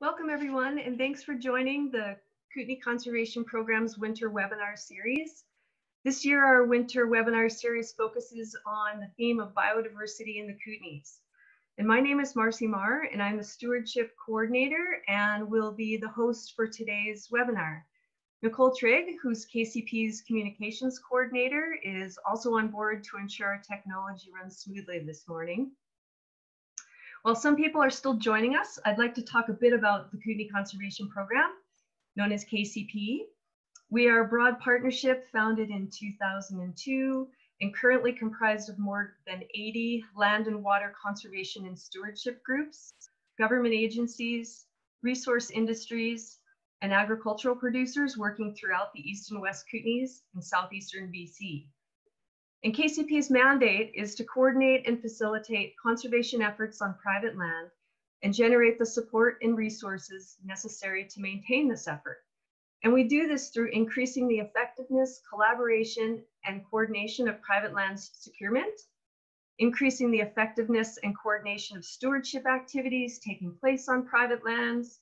Welcome everyone, and thanks for joining the Kootenay Conservation Program's winter webinar series. This year, our winter webinar series focuses on the theme of biodiversity in the Kootenays. And my name is Marcy Mahr, and I'm the Stewardship Coordinator and will be the host for today's webinar. Nicole Trigg, who's KCP's Communications Coordinator, is also on board to ensure our technology runs smoothly this morning. While some people are still joining us, I'd like to talk a bit about the Kootenay Conservation Program, known as KCP. We are a broad partnership founded in 2002 and currently comprised of more than 80 land and water conservation and stewardship groups, government agencies, resource industries, and agricultural producers working throughout the East and West Kootenays and Southeastern BC. And KCP's mandate is to coordinate and facilitate conservation efforts on private land and generate the support and resources necessary to maintain this effort. And we do this through increasing the effectiveness, collaboration, and coordination of private lands securement, increasing the effectiveness and coordination of stewardship activities taking place on private lands,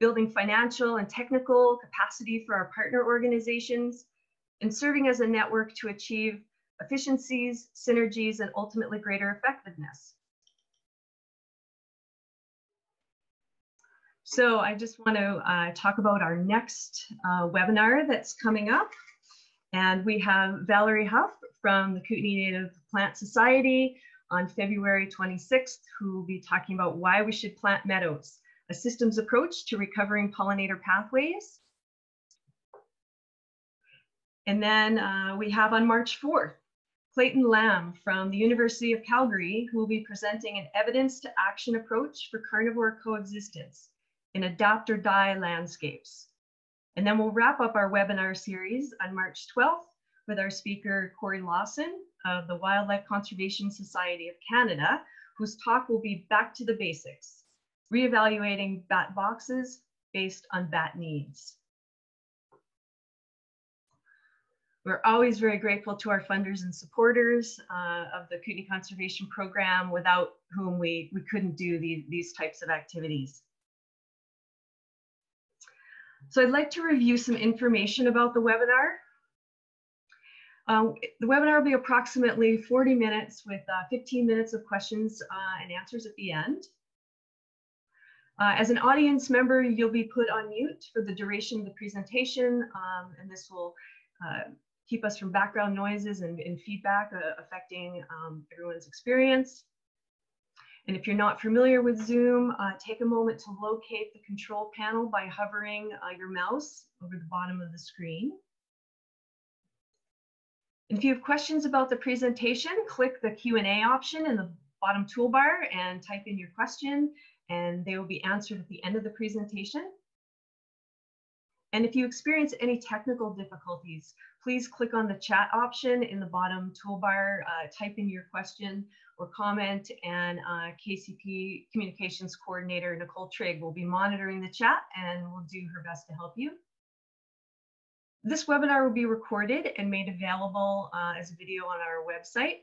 building financial and technical capacity for our partner organizations, and serving as a network to achieve efficiencies, synergies, and ultimately greater effectiveness. So I just want to uh, talk about our next uh, webinar that's coming up. And we have Valerie Huff from the Kootenay Native Plant Society on February 26th, who will be talking about why we should plant meadows, a systems approach to recovering pollinator pathways. And then uh, we have on March 4th, Clayton Lamb from the University of Calgary, who will be presenting an evidence to action approach for carnivore coexistence in adapt or die landscapes. And then we'll wrap up our webinar series on March 12th with our speaker, Cori Lausen of the Wildlife Conservation Society of Canada, whose talk will be back to the basics, reevaluating bat boxes based on bat needs. We're always very grateful to our funders and supporters uh, of the Kootenay Conservation Program, without whom we, we couldn't do these, these types of activities. So I'd like to review some information about the webinar. Um, the webinar will be approximately 40 minutes with uh, 15 minutes of questions uh, and answers at the end. Uh, as an audience member, you'll be put on mute for the duration of the presentation, um, and this will uh, keep us from background noises and, and feedback uh, affecting um, everyone's experience. And if you're not familiar with Zoom, uh, take a moment to locate the control panel by hovering uh, your mouse over the bottom of the screen. And if you have questions about the presentation, click the Q&A option in the bottom toolbar and type in your question, and they will be answered at the end of the presentation. And if you experience any technical difficulties, please click on the chat option in the bottom toolbar, uh, type in your question or comment, and uh, KCP Communications Coordinator Nicole Trigg will be monitoring the chat and will do her best to help you. This webinar will be recorded and made available uh, as a video on our website.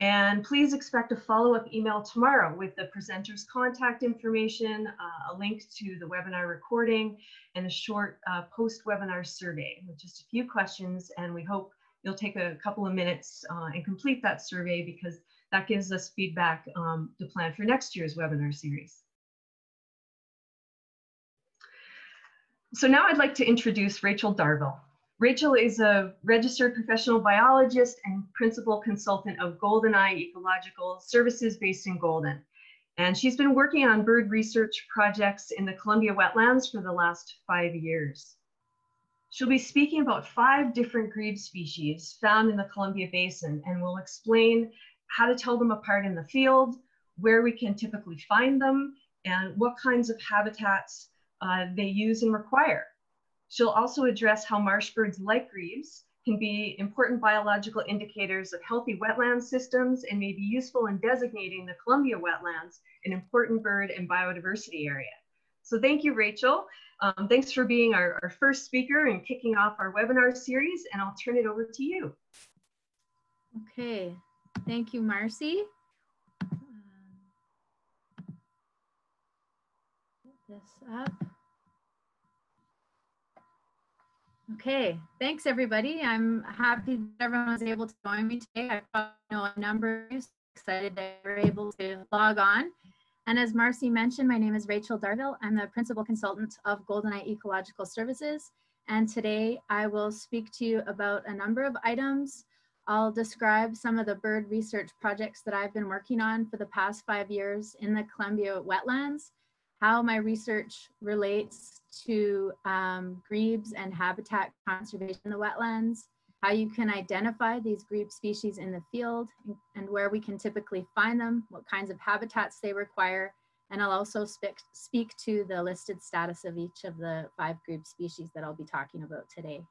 And please expect a follow-up email tomorrow with the presenter's contact information, uh, a link to the webinar recording, and a short uh, post-webinar survey with just a few questions. And we hope you'll take a couple of minutes uh, and complete that survey because that gives us feedback um, to plan for next year's webinar series. So now I'd like to introduce Rachel Darvill. Rachel is a registered professional biologist and principal consultant of GoldenEye Ecological Services based in Golden. And she's been working on bird research projects in the Columbia wetlands for the last five years. She'll be speaking about five different grebe species found in the Columbia Basin and will explain how to tell them apart in the field, where we can typically find them, and what kinds of habitats uh, they use and require. She'll also address how marsh birds like grebes can be important biological indicators of healthy wetland systems and may be useful in designating the Columbia wetlands an important bird and biodiversity area. So thank you, Rachel. Um, thanks for being our, our first speaker and kicking off our webinar series, and I'll turn it over to you. Okay, thank you, Marcy. this up. Okay, thanks everybody. I'm happy that everyone was able to join me today. I know a number of you excited that you're able to log on. And as Marcy mentioned, my name is Rachel Darvill. I'm the Principal Consultant of GoldenEye Ecological Services. And today I will speak to you about a number of items. I'll describe some of the bird research projects that I've been working on for the past five years in the Columbia wetlands, how my research relates to um, grebes and habitat conservation in the wetlands, how you can identify these grebe species in the field and where we can typically find them, what kinds of habitats they require, and I'll also speak, speak to the listed status of each of the five grebe species that I'll be talking about today.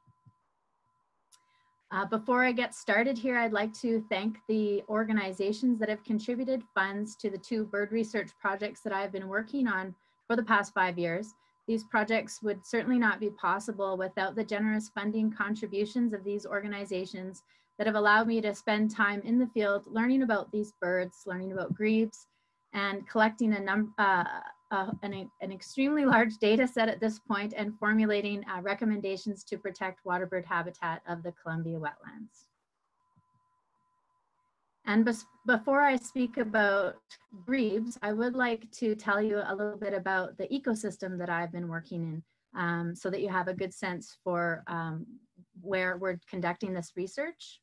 Uh, before I get started here, I'd like to thank the organizations that have contributed funds to the two bird research projects that I've been working on for the past five years. These projects would certainly not be possible without the generous funding contributions of these organizations that have allowed me to spend time in the field learning about these birds, learning about grebes, and collecting a number, uh, uh, an, an, extremely large data set at this point and formulating uh, recommendations to protect waterbird habitat of the Columbia wetlands. And before I speak about grebes, I would like to tell you a little bit about the ecosystem that I've been working in um, so that you have a good sense for um, where we're conducting this research.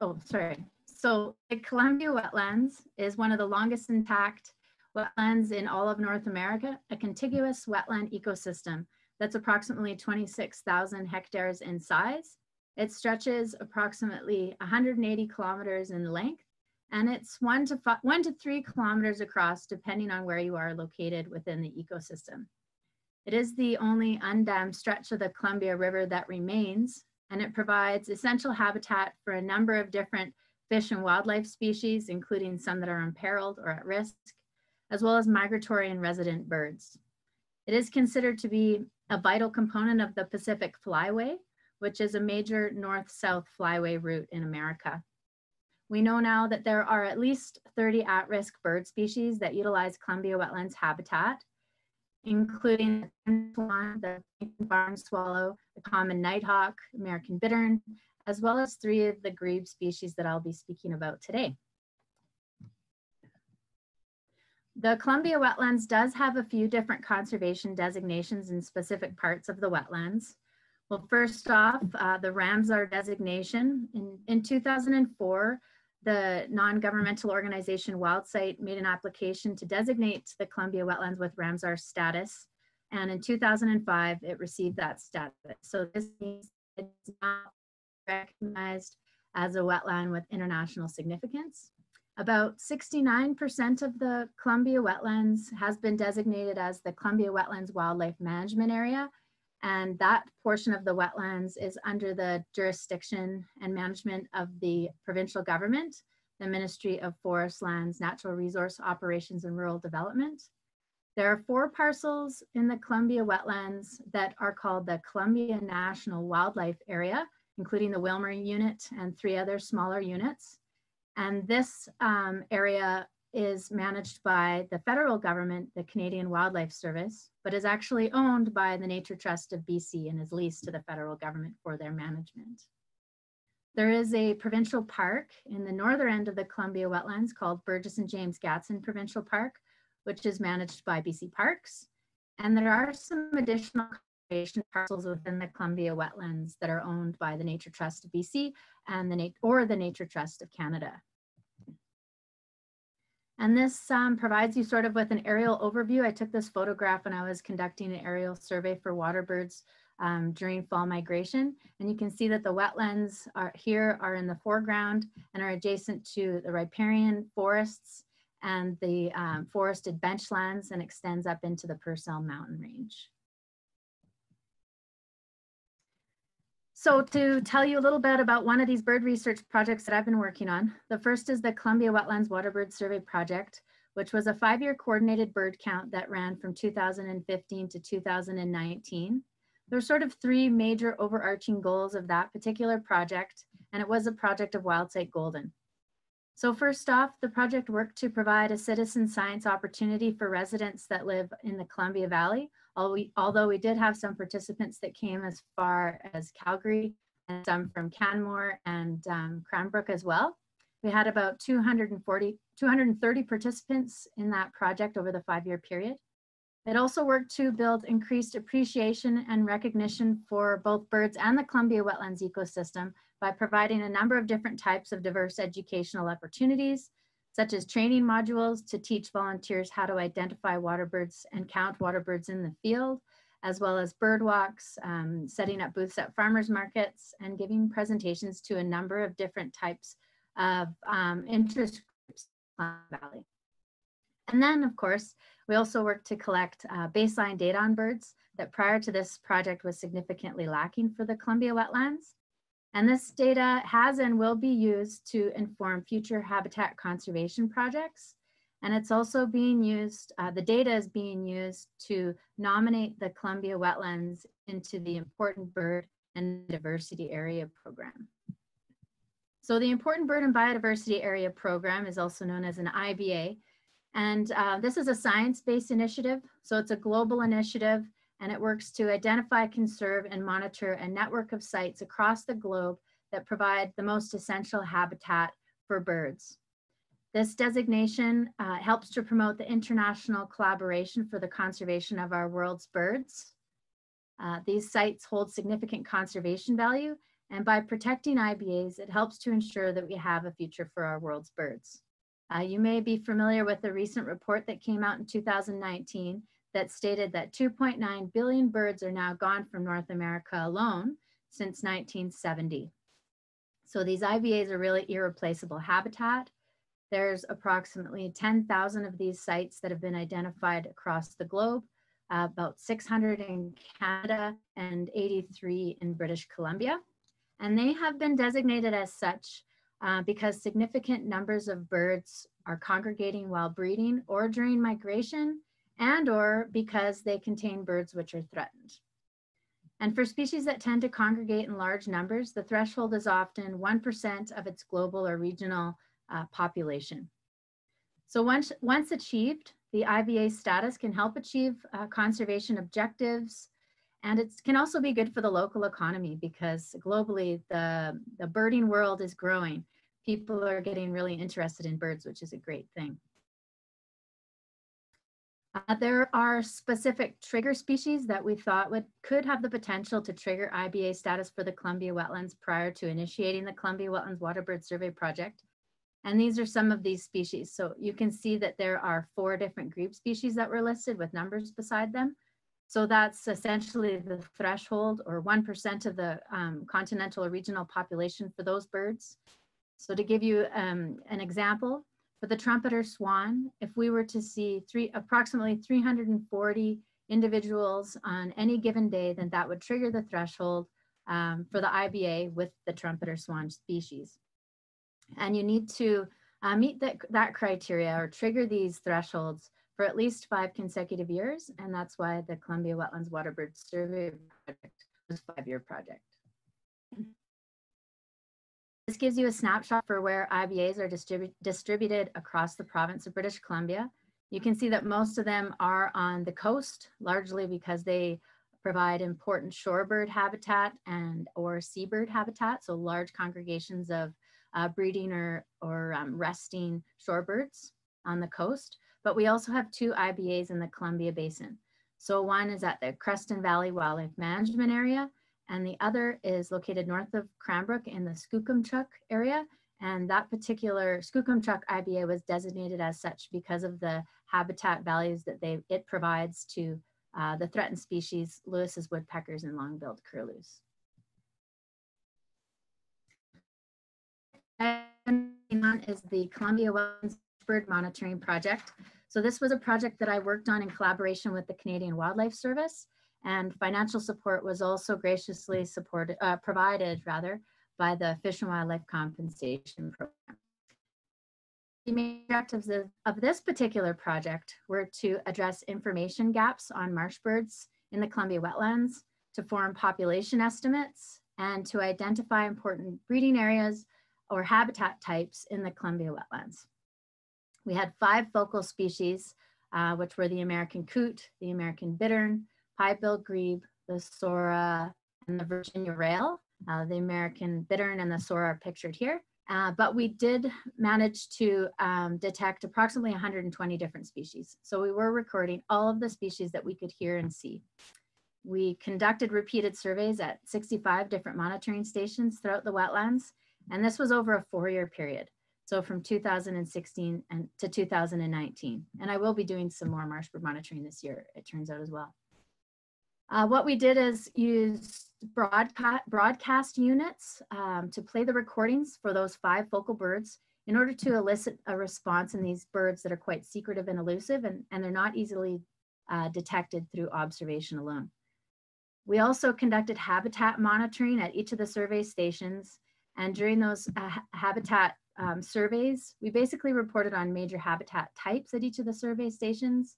Oh, sorry. So the Columbia wetlands is one of the longest intact wetlands in all of North America, a contiguous wetland ecosystem that's approximately 26,000 hectares in size it stretches approximately 180 kilometers in length, and it's one to, five, one to three kilometers across, depending on where you are located within the ecosystem. It is the only undammed stretch of the Columbia River that remains, and it provides essential habitat for a number of different fish and wildlife species, including some that are imperiled or at risk, as well as migratory and resident birds. It is considered to be a vital component of the Pacific Flyway, which is a major north-south flyway route in America. We know now that there are at least 30 at-risk bird species that utilize Columbia wetlands habitat, including the barn swallow, the common nighthawk, American bittern, as well as three of the grebe species that I'll be speaking about today. The Columbia wetlands does have a few different conservation designations in specific parts of the wetlands. Well, first off, uh, the Ramsar designation. In, in 2004, the non-governmental organization Wildsight made an application to designate the Columbia wetlands with Ramsar status. And in 2005, it received that status. So this means it's now recognized as a wetland with international significance. About 69% of the Columbia wetlands has been designated as the Columbia Wetlands Wildlife Management Area, and that portion of the wetlands is under the jurisdiction and management of the provincial government, the Ministry of Forest Lands, Natural Resource Operations and Rural Development. There are four parcels in the Columbia wetlands that are called the Columbia National Wildlife Area, including the Wilmer unit and three other smaller units. And this um, area is managed by the federal government, the Canadian Wildlife Service, but is actually owned by the Nature Trust of BC and is leased to the federal government for their management. There is a provincial park in the northern end of the Columbia wetlands called Burges and James Gadsden Provincial Park, which is managed by BC Parks. And there are some additional conservation parcels within the Columbia wetlands that are owned by the Nature Trust of BC and the or the Nature Trust of Canada. And this um, provides you sort of with an aerial overview. I took this photograph when I was conducting an aerial survey for waterbirds um, during fall migration. And you can see that the wetlands are here are in the foreground and are adjacent to the riparian forests and the um, forested benchlands and extends up into the Purcell mountain range. So to tell you a little bit about one of these bird research projects that I've been working on, the first is the Columbia Wetlands Waterbird Survey Project, which was a five-year coordinated bird count that ran from 2015 to 2019. There's sort of three major overarching goals of that particular project, and it was a project of Wildsight Golden. So first off, the project worked to provide a citizen science opportunity for residents that live in the Columbia Valley. Although we did have some participants that came as far as Calgary and some from Canmore and um, Cranbrook as well. We had about 240, 230 participants in that project over the five-year period. It also worked to build increased appreciation and recognition for both birds and the Columbia wetlands ecosystem by providing a number of different types of diverse educational opportunities, such as training modules to teach volunteers how to identify water birds and count water birds in the field, as well as bird walks, um, setting up booths at farmers markets, and giving presentations to a number of different types of um, interest groups in the Valley. And then, of course, we also work to collect uh, baseline data on birds that prior to this project was significantly lacking for the Columbia wetlands. And this data has and will be used to inform future habitat conservation projects. And it's also being used, uh, the data is being used to nominate the Columbia wetlands into the Important Bird and Diversity Area Program. So the Important Bird and Biodiversity Area Program is also known as an IBA. And uh, this is a science-based initiative. So it's a global initiative and it works to identify, conserve, and monitor a network of sites across the globe that provide the most essential habitat for birds. This designation uh, helps to promote the international collaboration for the conservation of our world's birds. Uh, these sites hold significant conservation value, and by protecting IBAs, it helps to ensure that we have a future for our world's birds. Uh, you may be familiar with the recent report that came out in 2019 that stated that 2.9 billion birds are now gone from North America alone since 1970. So these IBAs are really irreplaceable habitat. There's approximately 10,000 of these sites that have been identified across the globe, uh, about 600 in Canada and 83 in British Columbia. And they have been designated as such uh, because significant numbers of birds are congregating while breeding or during migration and or because they contain birds which are threatened. And for species that tend to congregate in large numbers, the threshold is often 1% of its global or regional uh, population. So once, once achieved, the IBA status can help achieve uh, conservation objectives, and it can also be good for the local economy because globally the, the birding world is growing. People are getting really interested in birds, which is a great thing. Uh, there are specific trigger species that we thought would could have the potential to trigger IBA status for the Columbia wetlands prior to initiating the Columbia Wetlands Waterbird Survey Project. And these are some of these species. So you can see that there are four different group species that were listed with numbers beside them. So that's essentially the threshold or 1% of the um, continental or regional population for those birds. So to give you um, an example, for the trumpeter swan, if we were to see three, approximately 340 individuals on any given day, then that would trigger the threshold um, for the IBA with the trumpeter swan species. And you need to uh, meet that, that criteria or trigger these thresholds for at least five consecutive years. And that's why the Columbia Wetlands Waterbird Survey Project was a five-year project. This gives you a snapshot for where IBAs are distribu distributed across the province of British Columbia. You can see that most of them are on the coast, largely because they provide important shorebird habitat and or seabird habitat, so large congregations of uh, breeding or, or um, resting shorebirds on the coast. But we also have two IBAs in the Columbia Basin. So one is at the Creston Valley Wildlife Management Area, and the other is located north of Cranbrook in the Skookumchuck area. And that particular Skookumchuck IBA was designated as such because of the habitat values that they it provides to uh, the threatened species, Lewis's woodpeckers and long-billed curlews. is the Columbia Wetlands Bird Monitoring Project. So this was a project that I worked on in collaboration with the Canadian Wildlife Service and financial support was also graciously supported, uh, provided rather, by the Fish and Wildlife Compensation Program. The main objectives of, of this particular project were to address information gaps on marsh birds in the Columbia wetlands, to form population estimates, and to identify important breeding areas or habitat types in the Columbia wetlands. We had five focal species, uh, which were the American coot, the American bittern, pied-billed grebe, the sora, and the Virginia rail. Uh, the American bittern and the sora are pictured here. Uh, but we did manage to um, detect approximately 120 different species. So we were recording all of the species that we could hear and see. We conducted repeated surveys at 65 different monitoring stations throughout the wetlands, and this was over a four-year period. So from 2016 and to 2019. And I will be doing some more marsh bird monitoring this year, it turns out as well. Uh, what we did is use broadcast, broadcast units um, to play the recordings for those five focal birds in order to elicit a response in these birds that are quite secretive and elusive and, and they're not easily uh, detected through observation alone. We also conducted habitat monitoring at each of the survey stations and during those uh, habitat um, surveys, we basically reported on major habitat types at each of the survey stations,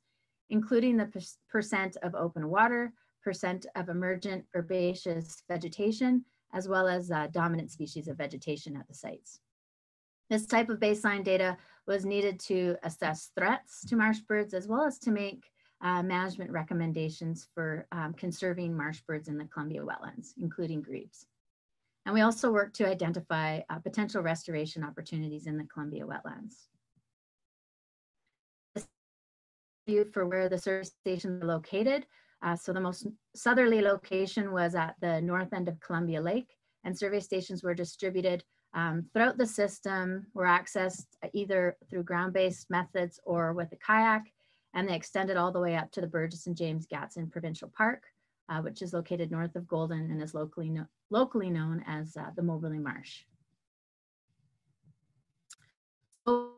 including the per percent of open water, percent of emergent herbaceous vegetation, as well as uh, dominant species of vegetation at the sites. This type of baseline data was needed to assess threats to marsh birds, as well as to make uh, management recommendations for um, conserving marsh birds in the Columbia wetlands, including grebes. And we also work to identify uh, potential restoration opportunities in the Columbia wetlands. View For where the service stations are located, uh, so the most southerly location was at the north end of Columbia Lake and survey stations were distributed um, throughout the system, were accessed either through ground-based methods or with a kayak, and they extended all the way up to the Burges and James Gadsden Provincial Park, uh, which is located north of Golden and is locally, no locally known as uh, the Moberly Marsh. So,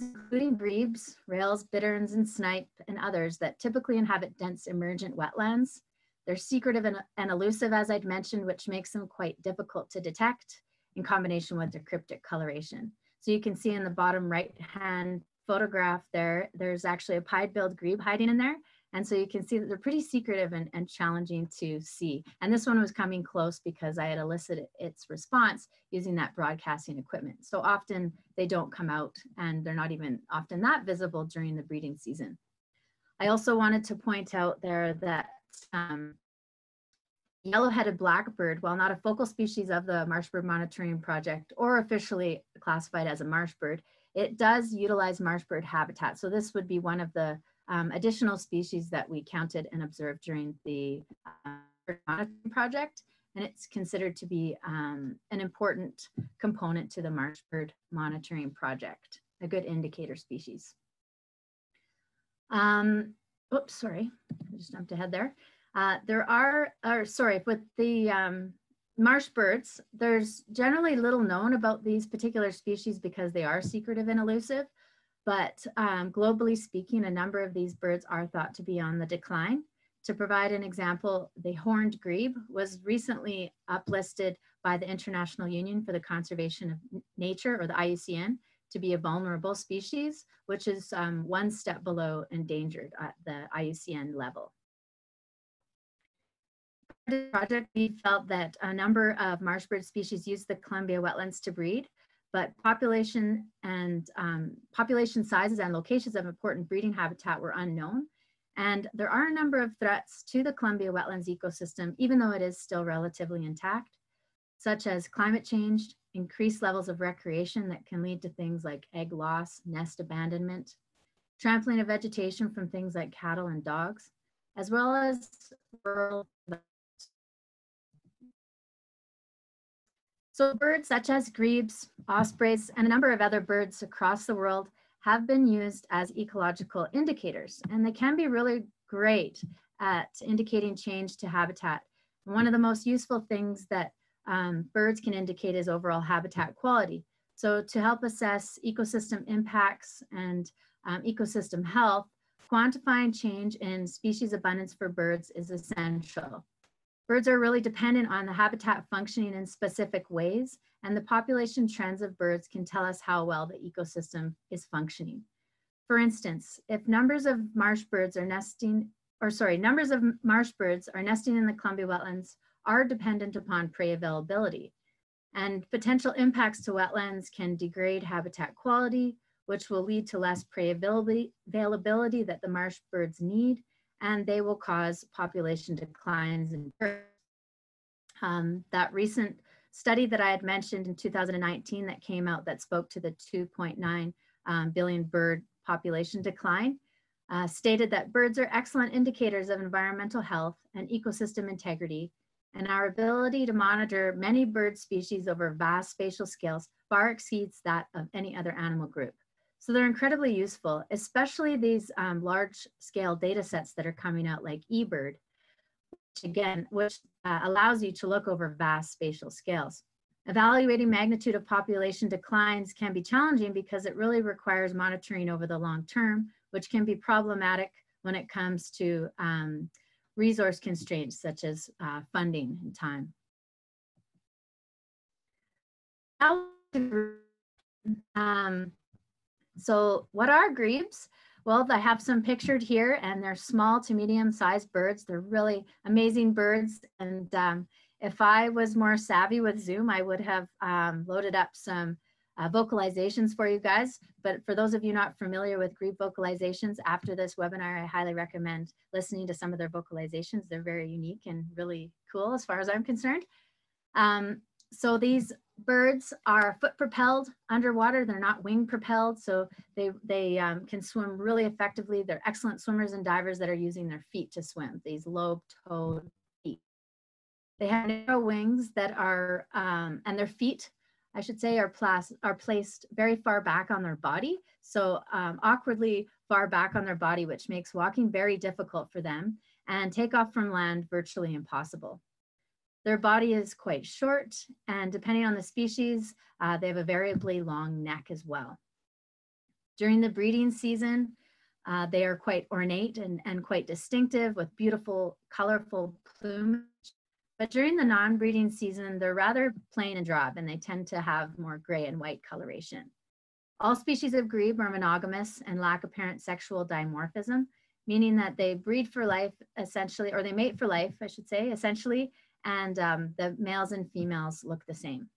including grebes, rails, bitterns, and snipe, and others that typically inhabit dense emergent wetlands. They're secretive and, elusive, as I'd mentioned, which makes them quite difficult to detect in combination with their cryptic coloration. So you can see in the bottom right-hand photograph there, there's actually a pied-billed grebe hiding in there. And so you can see that they're pretty secretive and, and challenging to see. And this one was coming close because I had elicited its response using that broadcasting equipment. So often they don't come out and they're not even often that visible during the breeding season. I also wanted to point out there that um, yellow-headed blackbird, while not a focal species of the marsh bird monitoring project or officially classified as a marsh bird, it does utilize marsh bird habitat. So this would be one of the um, additional species that we counted and observed during the uh, project. And it's considered to be um, an important component to the marsh bird monitoring project, a good indicator species. Um, oops, sorry, I just jumped ahead there. Uh, there are, or sorry, with the um, marsh birds, there's generally little known about these particular species because they are secretive and elusive. But um, globally speaking, a number of these birds are thought to be on the decline. To provide an example, the horned grebe was recently uplisted by the International Union for the Conservation of Nature, or the IUCN, to be a vulnerable species, which is um, one step below endangered at the IUCN level. project, we felt that a number of marsh bird species use the Columbia wetlands to breed, but population and um, population sizes and locations of important breeding habitat were unknown. And there are a number of threats to the Columbia wetlands ecosystem, even though it is still relatively intact, such as climate change, increased levels of recreation that can lead to things like egg loss, nest abandonment, trampling of vegetation from things like cattle and dogs, as well as rural So birds such as grebes, ospreys, and a number of other birds across the world have been used as ecological indicators, and they can be really great at indicating change to habitat. one of the most useful things that um, birds can indicate is overall habitat quality. So to help assess ecosystem impacts and um, ecosystem health, quantifying change in species abundance for birds is essential. Birds are really dependent on the habitat functioning in specific ways, and the population trends of birds can tell us how well the ecosystem is functioning. For instance, if numbers of marsh birds are nesting, or sorry, numbers of marsh birds are nesting in the Columbia wetlands are dependent upon prey availability. And potential impacts to wetlands can degrade habitat quality, which will lead to less prey availability, that the marsh birds need, and they will cause population declines in. Um, that recent study that I had mentioned in 2019 that came out that spoke to the 2.9 um, billion bird population decline uh, stated that birds are excellent indicators of environmental health and ecosystem integrity, and our ability to monitor many bird species over vast spatial scales far exceeds that of any other animal group. So they're incredibly useful, especially these um, large scale data sets that are coming out like eBird, which again, which uh, allows you to look over vast spatial scales. Evaluating magnitude of population declines can be challenging because it really requires monitoring over the long term, which can be problematic when it comes to um, resource constraints such as uh, funding and time. Um, so what are grebes? Well, I have some pictured here and they're small to medium sized birds. They're really amazing birds. And um, if I was more savvy with Zoom, I would have um, loaded up some uh, vocalizations for you guys. But for those of you not familiar with grebe vocalizations, after this webinar, I highly recommend listening to some of their vocalizations. They're very unique and really cool as far as I'm concerned. Um, so these birds are foot propelled underwater. They're not wing propelled, so they, they um, can swim really effectively. They're excellent swimmers and divers that are using their feet to swim, these lobe-toed feet. They have narrow wings that are, um, and their feet, I should say, are, are placed very far back on their body. So um, awkwardly far back on their body, which makes walking very difficult for them and takeoff from land virtually impossible. Their body is quite short, and depending on the species, uh, they have a variably long neck as well. During the breeding season, uh, they are quite ornate and, and quite distinctive with beautiful, colorful plumage. But during the non-breeding season, they're rather plain and drab, and they tend to have more gray and white coloration. All species of grebe are monogamous and lack apparent sexual dimorphism, meaning that they breed for life essentially, or they mate for life, I should say, essentially, and um, the males and females look the same.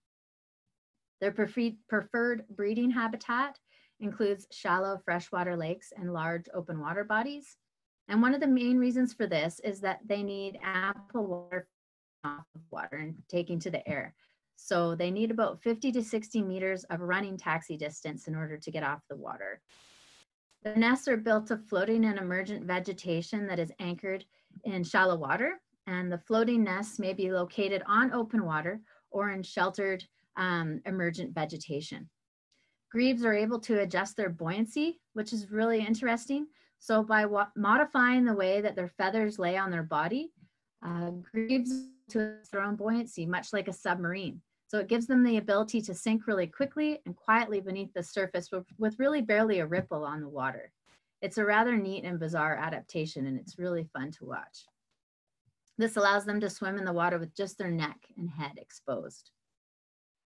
Their preferred breeding habitat includes shallow freshwater lakes and large open water bodies. And one of the main reasons for this is that they need ample water off of water and taking to the air. So they need about 50 to 60 meters of running taxi distance in order to get off the water. The nests are built of floating and emergent vegetation that is anchored in shallow water and the floating nests may be located on open water or in sheltered um, emergent vegetation. Grebes are able to adjust their buoyancy, which is really interesting. So by modifying the way that their feathers lay on their body, uh, grebes to their own buoyancy, much like a submarine. So it gives them the ability to sink really quickly and quietly beneath the surface with, with really barely a ripple on the water. It's a rather neat and bizarre adaptation and it's really fun to watch. This allows them to swim in the water with just their neck and head exposed.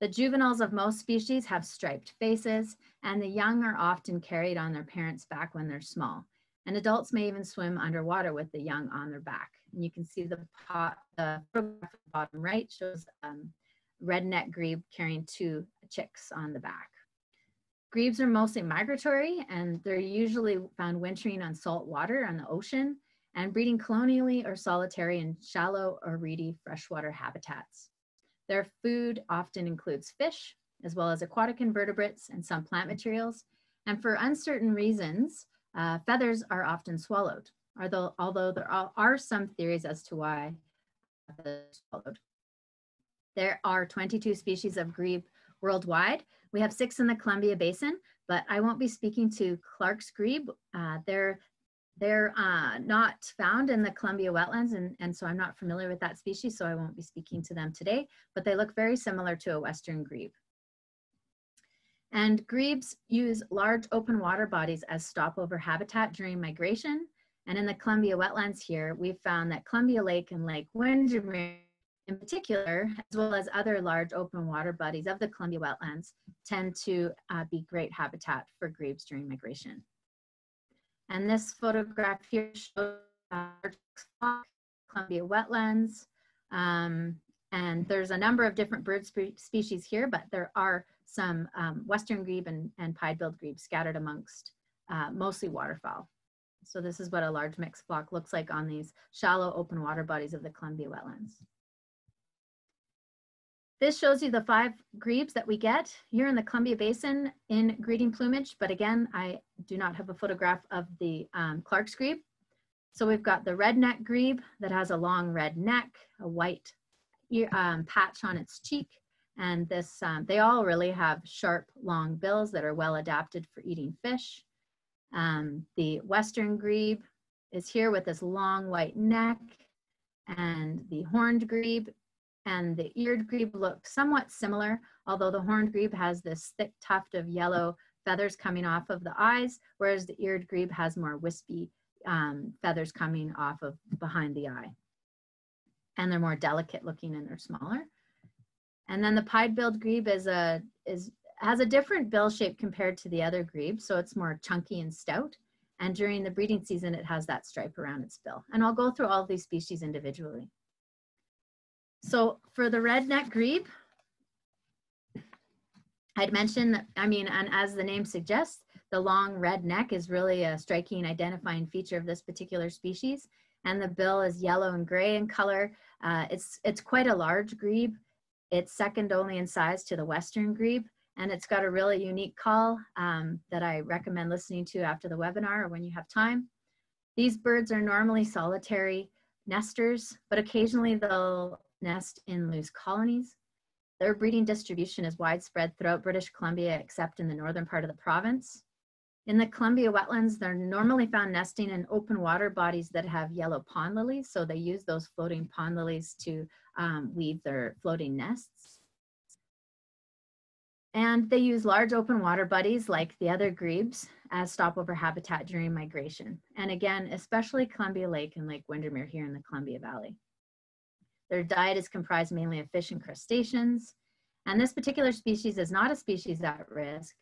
The juveniles of most species have striped faces, and the young are often carried on their parents' back when they're small. And adults may even swim underwater with the young on their back. And you can see the, pot, the bottom right shows um, redneck grebe carrying two chicks on the back. Grebes are mostly migratory and they're usually found wintering on salt water on the ocean and breeding colonially or solitary in shallow or reedy freshwater habitats. Their food often includes fish, as well as aquatic invertebrates and some plant materials. And for uncertain reasons, uh, feathers are often swallowed, although, although there are some theories as to why they're swallowed. There are 22 species of grebe worldwide. We have six in the Columbia Basin, but I won't be speaking to Clark's grebe. Uh, they're they're uh, not found in the Columbia wetlands, and, and so I'm not familiar with that species, so I won't be speaking to them today, but they look very similar to a Western grebe. And grebes use large open water bodies as stopover habitat during migration. And in the Columbia wetlands here, we've found that Columbia Lake and Lake Windermere in particular, as well as other large open water bodies of the Columbia wetlands, tend to uh, be great habitat for grebes during migration. And this photograph here shows uh, Columbia wetlands. Um, and there's a number of different bird spe species here, but there are some um, western grebe and, and pied-billed grebe scattered amongst uh, mostly waterfowl. So this is what a large mixed flock looks like on these shallow open water bodies of the Columbia wetlands. This shows you the five grebes that we get here in the Columbia Basin in breeding plumage, but again, I do not have a photograph of the um, Clark's grebe. So we've got the redneck grebe that has a long red neck, a white ear, um, patch on its cheek, and this, um, they all really have sharp, long bills that are well adapted for eating fish. Um, the western grebe is here with this long white neck, and the horned grebe and the eared grebe look somewhat similar, although the horned grebe has this thick tuft of yellow feathers coming off of the eyes, whereas the eared grebe has more wispy um, feathers coming off of behind the eye. And they're more delicate looking and they're smaller. And then the pied-billed grebe is a is has a different bill shape compared to the other grebe, so it's more chunky and stout. And during the breeding season, it has that stripe around its bill. And I'll go through all these species individually. So for the redneck grebe, I'd mentioned, that, I mean, and as the name suggests, the long red neck is really a striking identifying feature of this particular species. And the bill is yellow and gray in color. Uh, it's, it's quite a large grebe. It's second only in size to the western grebe. And it's got a really unique call um, that I recommend listening to after the webinar or when you have time. These birds are normally solitary nesters, but occasionally they'll nest in loose colonies. Their breeding distribution is widespread throughout British Columbia except in the northern part of the province. In the Columbia wetlands, they're normally found nesting in open water bodies that have yellow pond lilies, so they use those floating pond lilies to um, weave their floating nests. And they use large open water bodies like the other grebes as stopover habitat during migration. And again, especially Columbia Lake and Lake Windermere here in the Columbia Valley. Their diet is comprised mainly of fish and crustaceans. And this particular species is not a species at risk,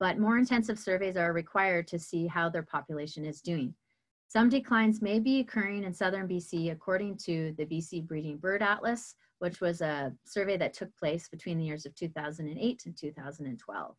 but more intensive surveys are required to see how their population is doing. Some declines may be occurring in southern BC according to the BC Breeding Bird Atlas, which was a survey that took place between the years of 2008 and 2012.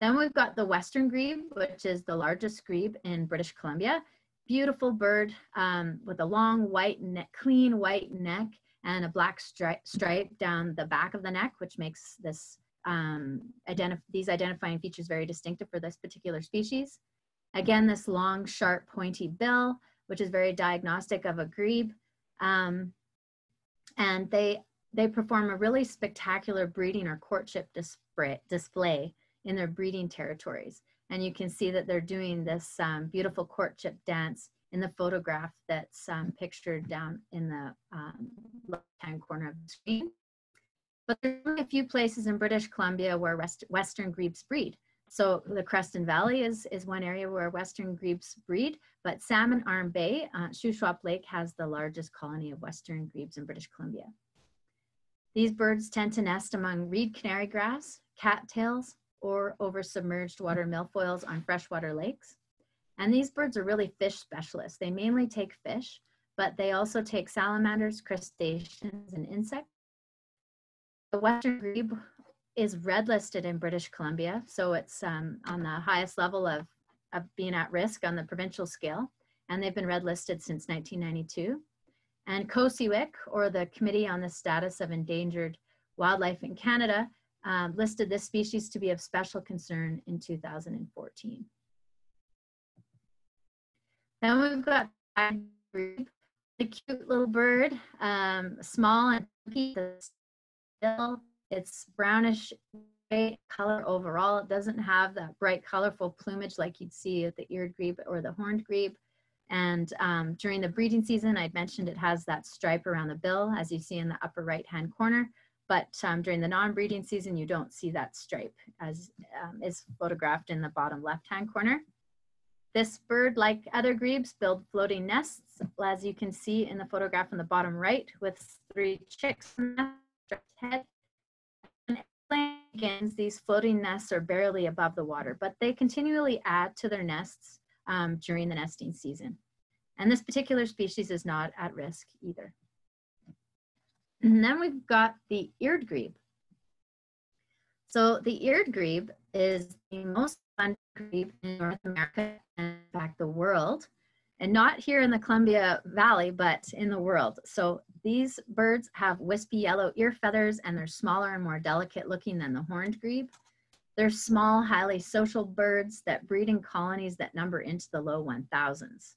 Then we've got the Western grebe, which is the largest grebe in British Columbia beautiful bird um, with a long white neck, clean white neck and a black stripe, stripe down the back of the neck, which makes this um, identif these identifying features very distinctive for this particular species. Again, this long, sharp, pointy bill, which is very diagnostic of a grebe. Um, and they, they perform a really spectacular breeding or courtship display in their breeding territories. And you can see that they're doing this um, beautiful courtship dance in the photograph that's um, pictured down in the um, left-hand corner of the screen. But there are a few places in British Columbia where West, Western grebes breed. So the Creston Valley is, is one area where Western grebes breed, but Salmon Arm Bay, uh, Shuswap Lake has the largest colony of Western grebes in British Columbia. These birds tend to nest among reed canary grass, cattails, or over submerged water milfoils on freshwater lakes. And these birds are really fish specialists. They mainly take fish, but they also take salamanders, crustaceans, and insects. The western grebe is red listed in British Columbia, so it's um, on the highest level of, of being at risk on the provincial scale, and they've been red listed since 1992. And COSEWIC, or the Committee on the Status of Endangered Wildlife in Canada, um, listed this species to be of special concern in 2014. Then we've got the cute little bird, um, small and still. It's brownish gray color overall. It doesn't have that bright, colorful plumage like you'd see at the eared grebe or the horned grebe. And um, during the breeding season, I'd mentioned it has that stripe around the bill, as you see in the upper right-hand corner but um, during the non-breeding season, you don't see that stripe as um, is photographed in the bottom left-hand corner. This bird, like other grebes, build floating nests, as you can see in the photograph on the bottom right, with three chicks head. Begins, these floating nests are barely above the water, but they continually add to their nests um, during the nesting season. And this particular species is not at risk either. And then we've got the eared grebe. So the eared grebe is the most abundant grebe in North America and in fact the world and not here in the Columbia Valley, but in the world. So these birds have wispy yellow ear feathers and they're smaller and more delicate looking than the horned grebe. They're small, highly social birds that breed in colonies that number into the low 1000s.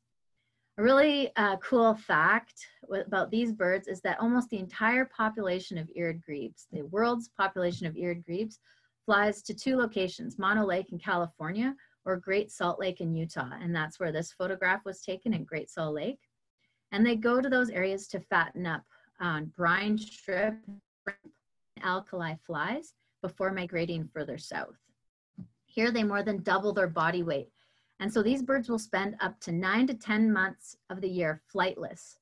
A really uh, cool fact about these birds is that almost the entire population of eared grebes, the world's population of eared grebes, flies to two locations, Mono Lake in California, or Great Salt Lake in Utah. And that's where this photograph was taken in Great Salt Lake. And they go to those areas to fatten up on brine shrimp, alkali flies before migrating further south. Here they more than double their body weight. And so these birds will spend up to nine to 10 months of the year flightless.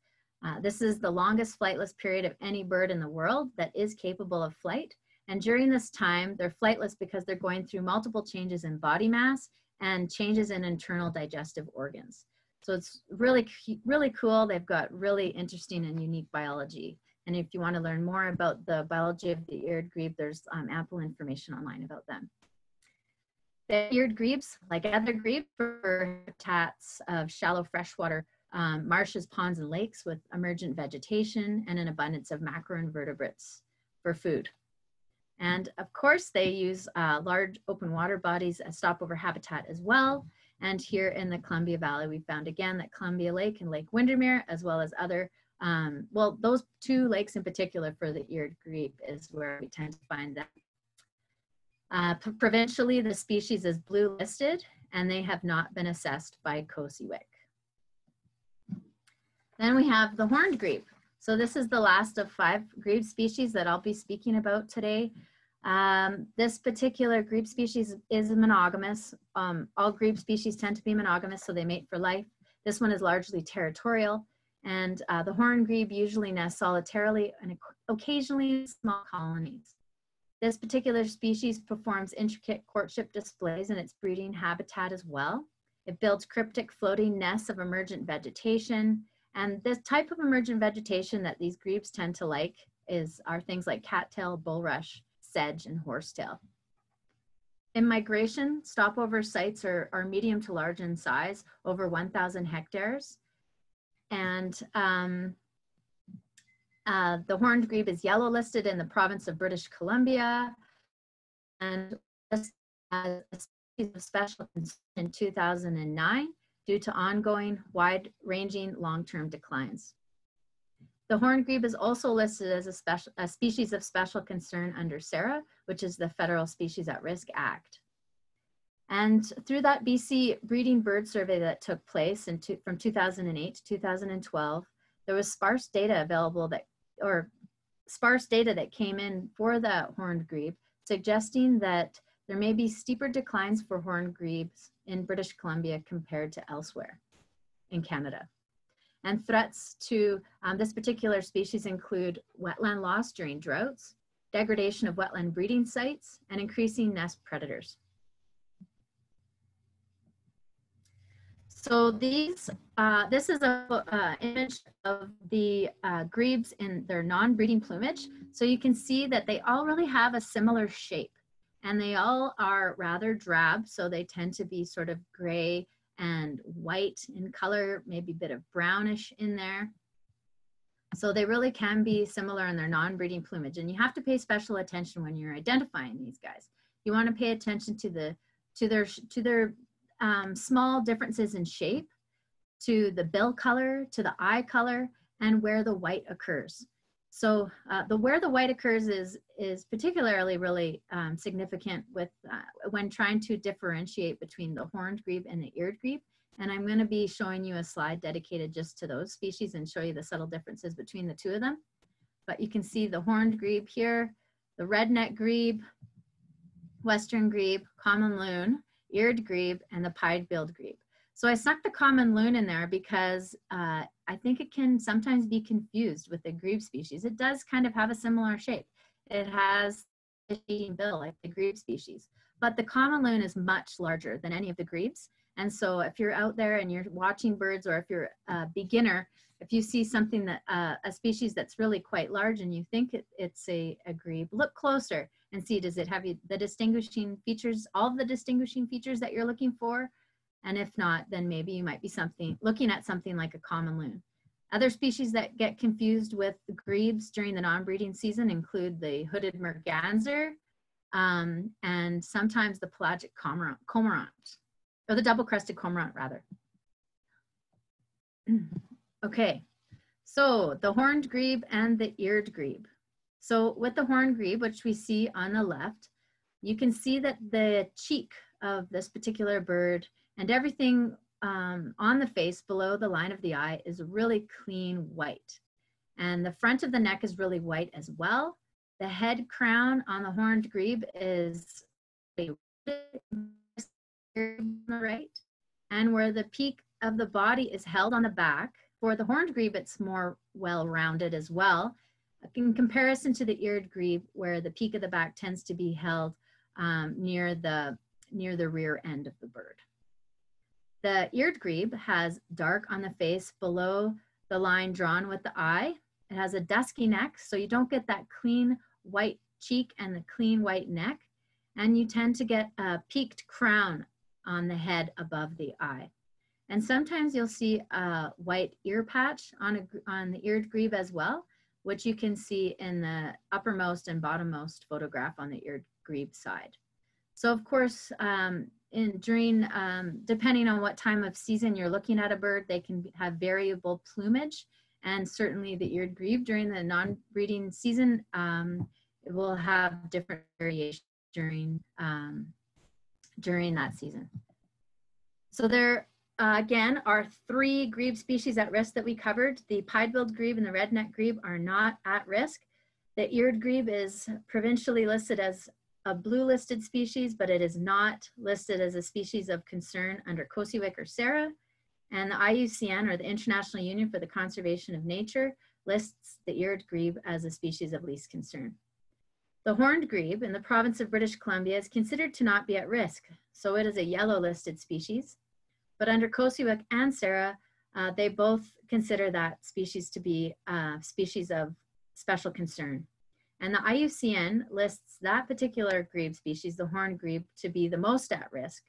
Uh, this is the longest flightless period of any bird in the world that is capable of flight. And during this time, they're flightless because they're going through multiple changes in body mass and changes in internal digestive organs. So it's really, really cool. They've got really interesting and unique biology. And if you want to learn more about the biology of the eared grebe, there's um, ample information online about them. The eared grebes, like other grebes, are habitats of shallow freshwater um, marshes, ponds, and lakes with emergent vegetation and an abundance of macroinvertebrates for food. And of course, they use uh, large open water bodies as stopover habitat as well. And here in the Columbia Valley, we found again that Columbia Lake and Lake Windermere, as well as other, um, well, those two lakes in particular for the eared grebe is where we tend to find them. Uh, provincially, the species is blue listed and they have not been assessed by COSEWIC. Then we have the horned grebe. So this is the last of five grebe species that I'll be speaking about today. Um, this particular grebe species is monogamous. Um, all grebe species tend to be monogamous, so they mate for life. This one is largely territorial, and uh, the horned grebe usually nests solitarily and occasionally in small colonies. This particular species performs intricate courtship displays in its breeding habitat as well. It builds cryptic floating nests of emergent vegetation, and this type of emergent vegetation that these grebes tend to like is are things like cattail, bulrush, sedge, and horsetail. In migration, stopover sites are, are medium to large in size, over 1,000 hectares. And um, uh, the horned grebe is yellow listed in the province of British Columbia and as a species of special concern in 2009 due to ongoing wide-ranging long-term declines. The horned grebe is also listed as a, special, a species of special concern under SARA, which is the Federal Species at Risk Act. And through that BC breeding bird survey that took place in two, from 2008 to 2012, there was sparse data available that, or sparse data that came in for the horned grebe, suggesting that there may be steeper declines for horned grebes in British Columbia compared to elsewhere in Canada. And threats to um, this particular species include wetland loss during droughts, degradation of wetland breeding sites, and increasing nest predators. So these, uh, this is a uh, image of the uh, grebes in their non-breeding plumage. So you can see that they all really have a similar shape and they all are rather drab. So they tend to be sort of gray and white in color, maybe a bit of brownish in there. So they really can be similar in their non-breeding plumage. And you have to pay special attention when you're identifying these guys. You want to pay attention to the to their to their um, small differences in shape, to the bill color, to the eye color, and where the white occurs. So uh, the where the white occurs is is particularly really um, significant with uh, when trying to differentiate between the horned grebe and the eared grebe. And I'm going to be showing you a slide dedicated just to those species and show you the subtle differences between the two of them. But you can see the horned grebe here, the redneck grebe, western grebe, common loon, eared grebe, and the pied-billed grebe. So I stuck the common loon in there because uh, I think it can sometimes be confused with the grebe species. It does kind of have a similar shape. It has a bill like the grebe species, but the common loon is much larger than any of the grebes. And so if you're out there and you're watching birds or if you're a beginner, if you see something that uh, a species that's really quite large and you think it, it's a, a grebe, look closer and see does it have you, the distinguishing features, all the distinguishing features that you're looking for? And if not, then maybe you might be something looking at something like a common loon. Other species that get confused with the grebes during the non-breeding season include the hooded merganser um, and sometimes the pelagic cormorant, cormorant or the double-crested cormorant rather. okay, so the horned grebe and the eared grebe. So with the horned grebe, which we see on the left, you can see that the cheek of this particular bird and everything um, on the face below the line of the eye is really clean white. And the front of the neck is really white as well. The head crown on the horned grebe is right. And where the peak of the body is held on the back, for the horned grebe, it's more well-rounded as well. In comparison to the eared grebe, where the peak of the back tends to be held um, near, the, near the rear end of the bird. The eared grebe has dark on the face below the line drawn with the eye. It has a dusky neck, so you don't get that clean white cheek and the clean white neck. And you tend to get a peaked crown on the head above the eye. And sometimes you'll see a white ear patch on, a, on the eared grebe as well, which you can see in the uppermost and bottommost photograph on the eared grebe side. So of course, um, in, during, um, depending on what time of season you're looking at a bird, they can have variable plumage. And certainly the eared grebe during the non-breeding season, um, it will have different variations during um, during that season. So there, uh, again, our three grebe species at risk that we covered. The pied-billed grebe and the redneck grebe are not at risk. The eared grebe is provincially listed as a blue listed species, but it is not listed as a species of concern under COSEWIC or SARA. And the IUCN, or the International Union for the Conservation of Nature, lists the eared grebe as a species of least concern. The horned grebe in the province of British Columbia is considered to not be at risk, so it is a yellow listed species. But under COSEWIC and SARA, uh, they both consider that species to be a species of special concern. And the IUCN lists that particular grebe species, the horned grebe, to be the most at risk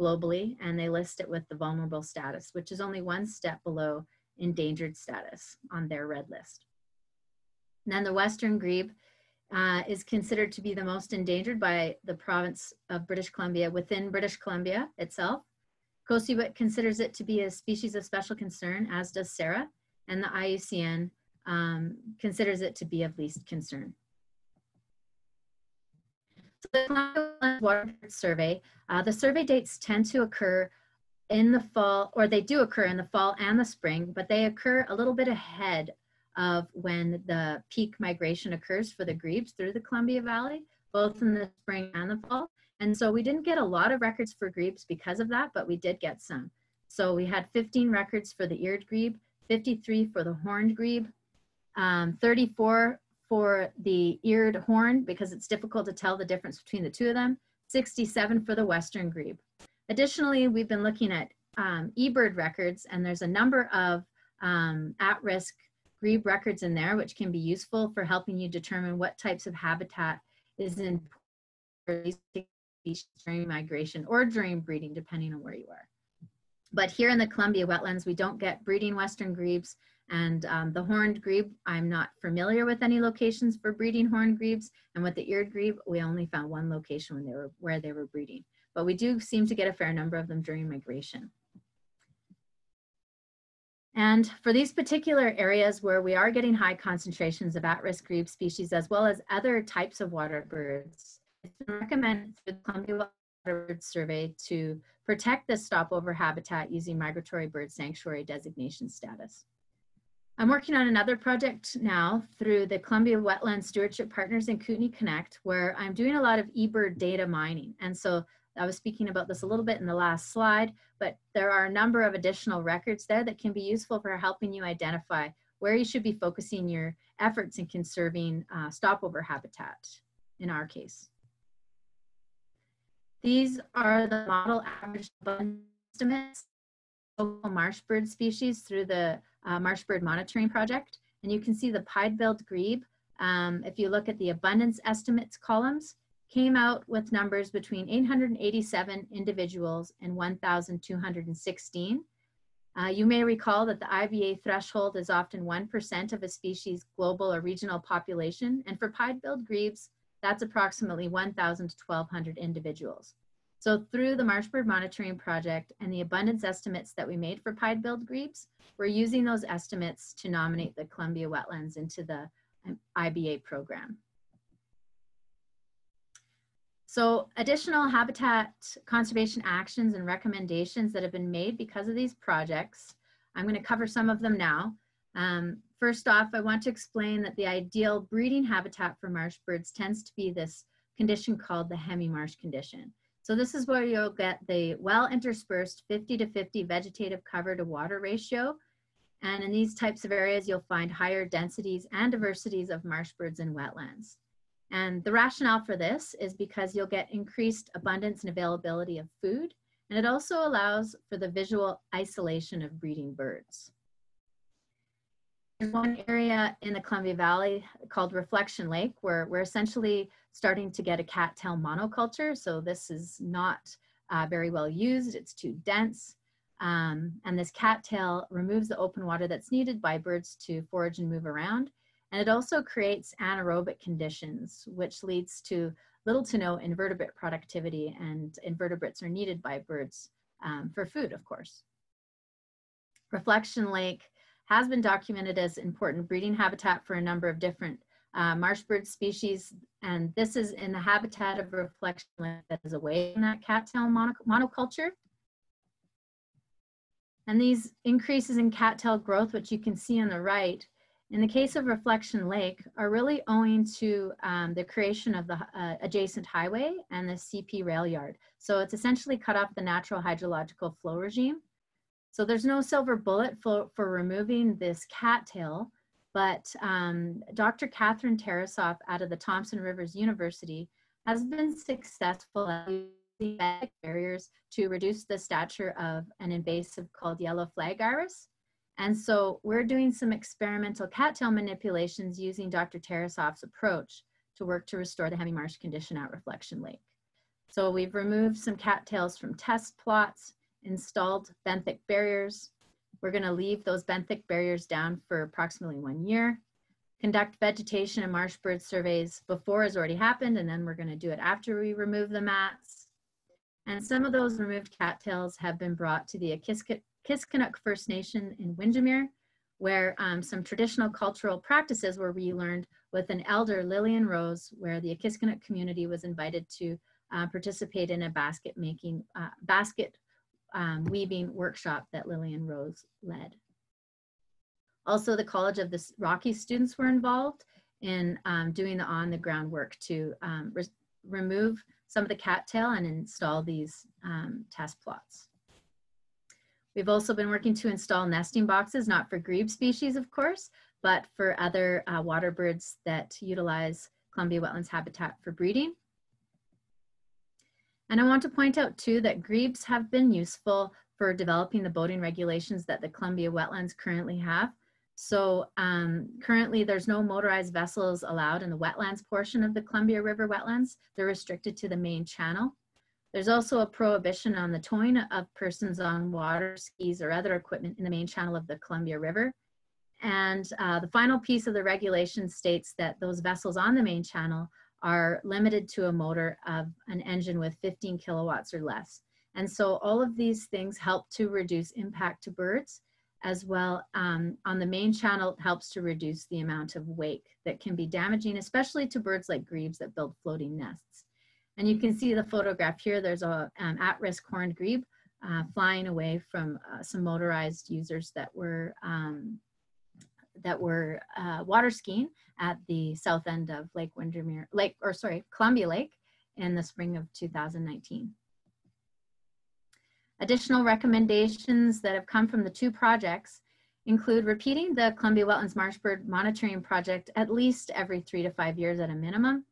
globally, and they list it with the vulnerable status, which is only one step below endangered status on their red list. And then the western grebe uh, is considered to be the most endangered by the province of British Columbia within British Columbia itself. COSEWIC considers it to be a species of special concern, as does SARA, and the IUCN um, considers it to be of least concern. So the Water Survey, uh, the survey dates tend to occur in the fall, or they do occur in the fall and the spring, but they occur a little bit ahead of when the peak migration occurs for the grebes through the Columbia Valley, both in the spring and the fall. And so we didn't get a lot of records for grebes because of that, but we did get some. So we had 15 records for the eared grebe, 53 for the horned grebe, um, 34 for the eared horn because it's difficult to tell the difference between the two of them, 67 for the western grebe. Additionally, we've been looking at um, eBird records and there's a number of um, at-risk grebe records in there, which can be useful for helping you determine what types of habitat is in during migration or during breeding, depending on where you are. But here in the Columbia wetlands, we don't get breeding western grebes and um, the horned grebe, I'm not familiar with any locations for breeding horned grebes. And with the eared grebe, we only found one location when they were, where they were breeding. But we do seem to get a fair number of them during migration. And for these particular areas where we are getting high concentrations of at-risk grebe species, as well as other types of water birds, it's been recommended through the Columbia Bird Survey to protect this stopover habitat using migratory bird sanctuary designation status. I'm working on another project now through the Columbia Wetland Stewardship Partners and Kootenay Connect, where I'm doing a lot of eBird data mining. And so I was speaking about this a little bit in the last slide, but there are a number of additional records there that can be useful for helping you identify where you should be focusing your efforts in conserving uh, stopover habitat in our case. These are the model average estimates local marsh bird species through the uh, Marsh Bird Monitoring Project. And you can see the pied-billed grebe, um, if you look at the abundance estimates columns, came out with numbers between 887 individuals and 1,216. Uh, you may recall that the IBA threshold is often 1% of a species' global or regional population, and for pied-billed grebes, that's approximately 1,000 to 1,200 individuals. So through the Marshbird Monitoring Project and the abundance estimates that we made for pied-billed grebes, we're using those estimates to nominate the Columbia wetlands into the um, IBA program. So additional habitat conservation actions and recommendations that have been made because of these projects, I'm going to cover some of them now. Um, first off, I want to explain that the ideal breeding habitat for marsh birds tends to be this condition called the hemi-marsh condition. So this is where you'll get the well interspersed 50 to 50 vegetative cover to water ratio. And in these types of areas, you'll find higher densities and diversities of marsh birds and wetlands. And the rationale for this is because you'll get increased abundance and availability of food, and it also allows for the visual isolation of breeding birds. There's one area in the Columbia Valley called Reflection Lake where we're essentially starting to get a cattail monoculture. So this is not uh, very well used, it's too dense. Um, and this cattail removes the open water that's needed by birds to forage and move around. And it also creates anaerobic conditions, which leads to little to no invertebrate productivity and invertebrates are needed by birds um, for food, of course. Reflection Lake has been documented as important breeding habitat for a number of different uh, marsh bird species. And this is in the habitat of Reflection Lake that is away from that cattail monoculture. And these increases in cattail growth, which you can see on the right, in the case of Reflection Lake, are really owing to um, the creation of the uh, adjacent highway and the CP rail yard. So it's essentially cut off the natural hydrological flow regime. So there's no silver bullet for, for removing this cattail, but um, Dr. Catherine Tarasoff out of the Thompson Rivers University has been successful at using barriers to reduce the stature of an invasive called yellow flag iris. And so we're doing some experimental cattail manipulations using Dr. Tarasoff's approach to work to restore the hemi-marsh condition at Reflection Lake. So we've removed some cattails from test plots, installed benthic barriers. We're gonna leave those benthic barriers down for approximately one year, conduct vegetation and marsh bird surveys before has already happened, and then we're gonna do it after we remove the mats. And some of those removed cattails have been brought to the Akiskit Kiskanook First Nation in Windermere, where um, some traditional cultural practices were relearned with an elder, Lillian Rose, where the Akisq'nuk community was invited to uh, participate in a basket making, uh, basket um, weaving workshop that Lillian Rose led. Also, the College of the Rockies students were involved in um, doing the on the ground work to um, re remove some of the cattail and install these um, test plots. We've also been working to install nesting boxes, not for grebe species, of course, but for other uh, water birds that utilize Columbia wetlands habitat for breeding. And I want to point out too that grebes have been useful for developing the boating regulations that the Columbia wetlands currently have. So um, currently there's no motorized vessels allowed in the wetlands portion of the Columbia River wetlands. They're restricted to the main channel. There's also a prohibition on the towing of persons on water skis or other equipment in the main channel of the Columbia River. And uh, the final piece of the regulation states that those vessels on the main channel are limited to a motor of an engine with 15 kilowatts or less. And so all of these things help to reduce impact to birds as well um, on the main channel helps to reduce the amount of wake that can be damaging, especially to birds like grebes that build floating nests. And you can see the photograph here. There's a um, at-risk horned grebe uh, flying away from uh, some motorized users that were um, that were uh, water skiing at the south end of Lake Windermere, Lake, or sorry, Columbia Lake in the spring of 2019. Additional recommendations that have come from the two projects include repeating the Columbia Wetlands Marshbird Monitoring Project at least every three to five years at a minimum,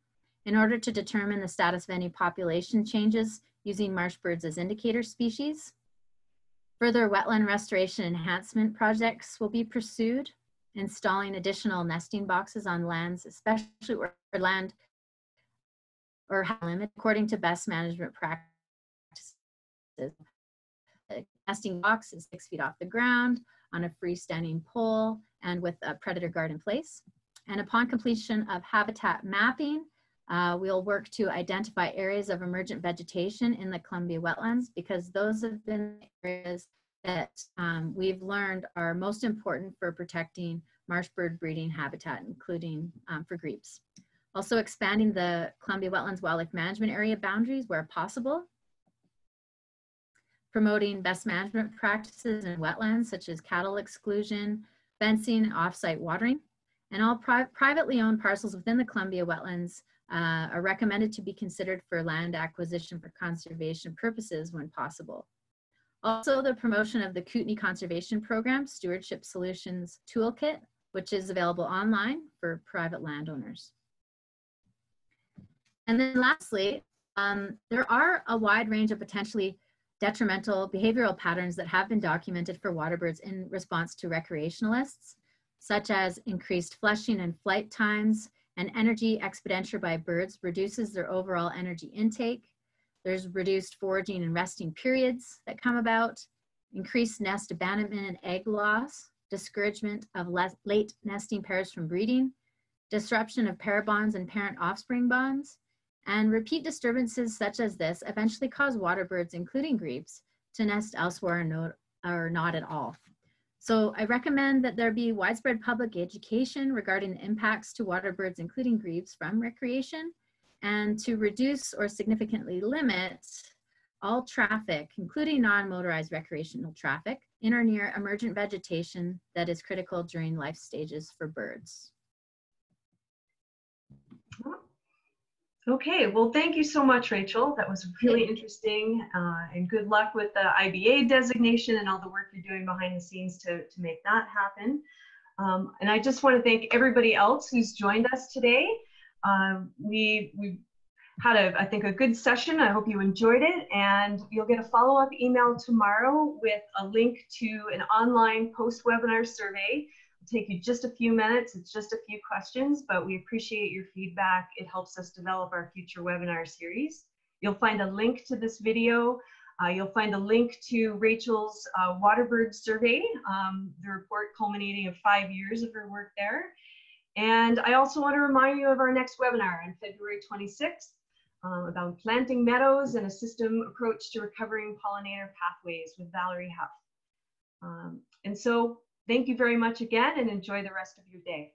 in order to determine the status of any population changes using marsh birds as indicator species. Further wetland restoration enhancement projects will be pursued, installing additional nesting boxes on lands, especially where land or limit according to best management practices. A nesting box is six feet off the ground on a freestanding pole and with a predator guard in place. And upon completion of habitat mapping, uh, we'll work to identify areas of emergent vegetation in the Columbia wetlands because those have been areas that um, we've learned are most important for protecting marsh bird breeding habitat, including um, for grebes. Also expanding the Columbia Wetlands Wildlife Management Area boundaries where possible. Promoting best management practices in wetlands such as cattle exclusion, fencing, off-site watering, and all pri privately owned parcels within the Columbia wetlands uh, are recommended to be considered for land acquisition for conservation purposes when possible. Also, the promotion of the Kootenay Conservation Program Stewardship Solutions Toolkit, which is available online for private landowners. And then lastly, um, there are a wide range of potentially detrimental behavioral patterns that have been documented for waterbirds in response to recreationalists, such as increased flushing and flight times, and energy expenditure by birds reduces their overall energy intake. There's reduced foraging and resting periods that come about, increased nest abandonment and egg loss, discouragement of late nesting pairs from breeding, disruption of pair bonds and parent offspring bonds, and repeat disturbances such as this eventually cause water birds, including grebes, to nest elsewhere or, or not at all. So I recommend that there be widespread public education regarding the impacts to water birds, including grebes, from recreation, and to reduce or significantly limit all traffic, including non-motorized recreational traffic, in or near emergent vegetation that is critical during life stages for birds. Okay, well, thank you so much, Rachel. That was really interesting uh, and good luck with the IBA designation and all the work you're doing behind the scenes to, to make that happen. Um, and I just want to thank everybody else who's joined us today. Um, we, we had, a, I think, a good session. I hope you enjoyed it. And you'll get a follow-up email tomorrow with a link to an online post-webinar survey It'll take you just a few minutes. It's just a few questions, but we appreciate your feedback. It helps us develop our future webinar series. You'll find a link to this video. Uh, you'll find a link to Rachel's uh, Waterbird survey, um, the report culminating of five years of her work there. And I also want to remind you of our next webinar on February 26th um, about planting meadows and a system approach to recovering pollinator pathways with Valerie Huff. Um, and so Thank you very much again and enjoy the rest of your day.